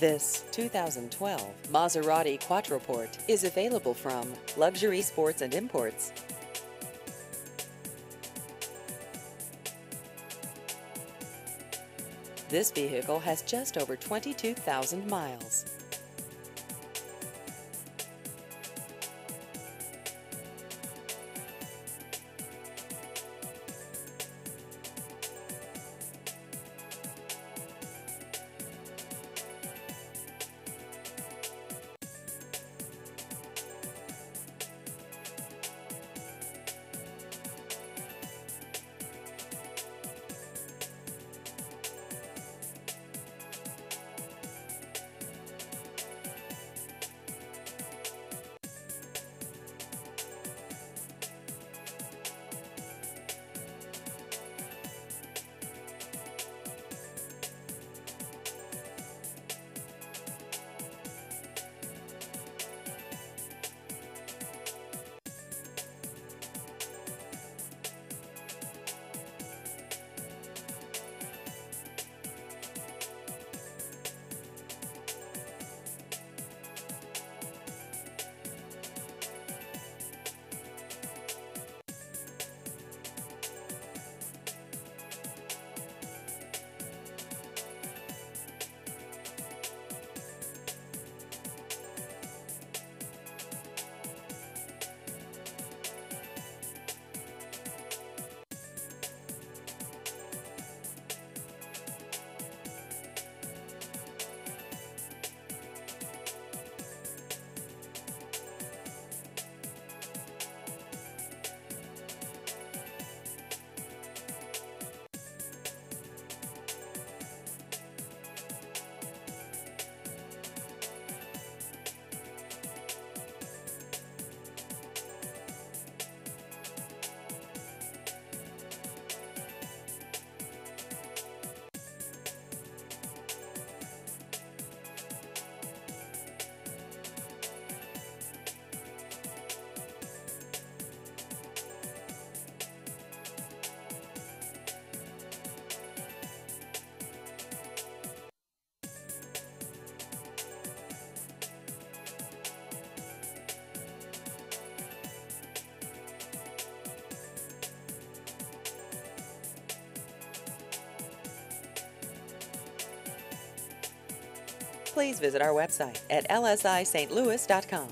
This 2012 Maserati Quattroporte is available from Luxury Sports and Imports. This vehicle has just over 22,000 miles. Please visit our website at lsistlouis.com.